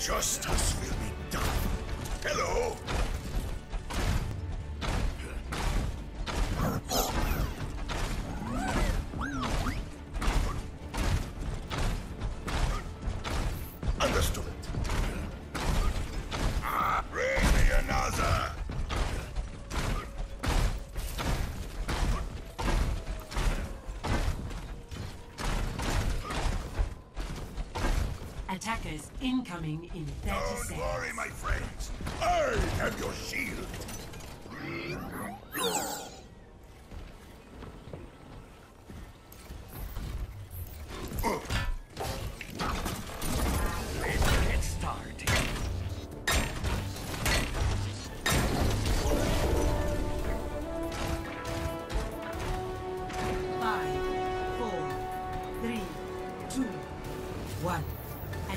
Justice will be done. Hello. Understood. Attackers incoming in 30 Don't seconds. worry, my friends. I have your shield.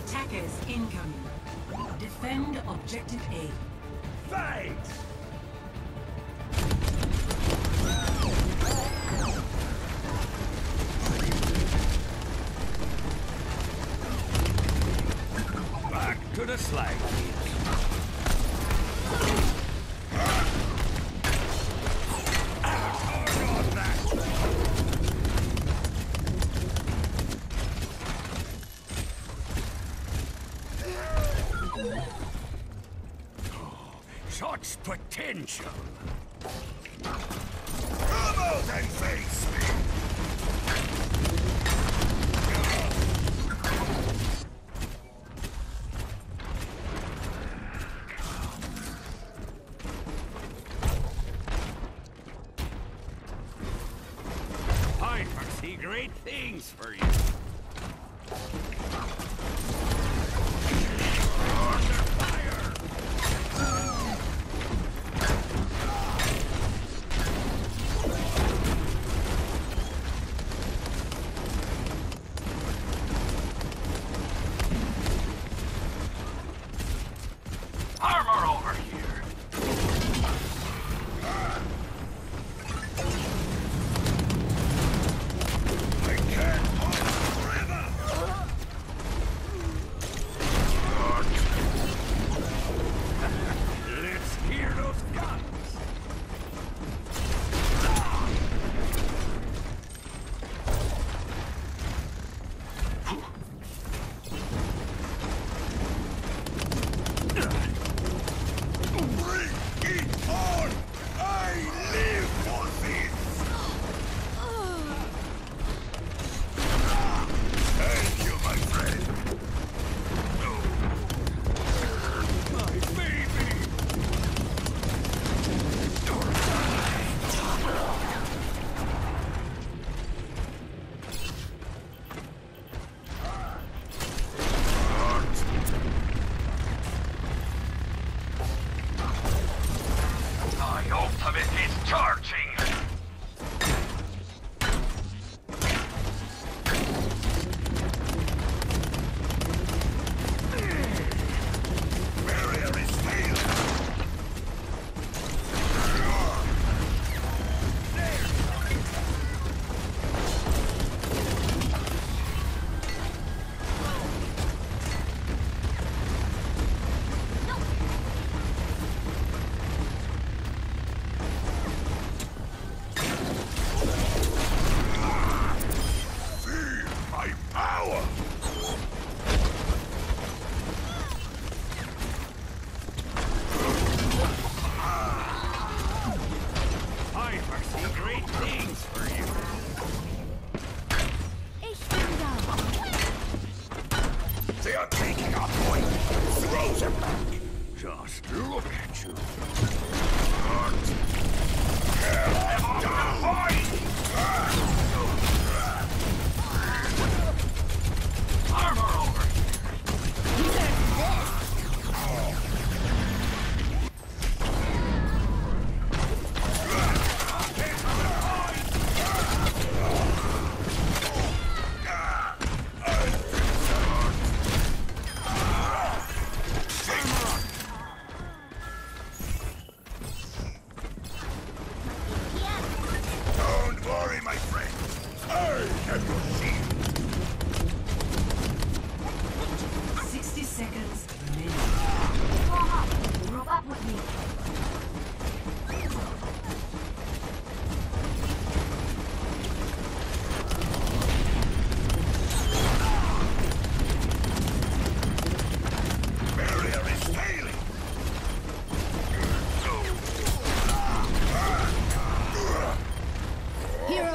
Attackers incoming. Defend objective A. Fight! Back to the slag. Potential. Come out and face me. I foresee great things for you. Are taking our point. Throw them back. Just look at you. Armor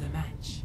the match.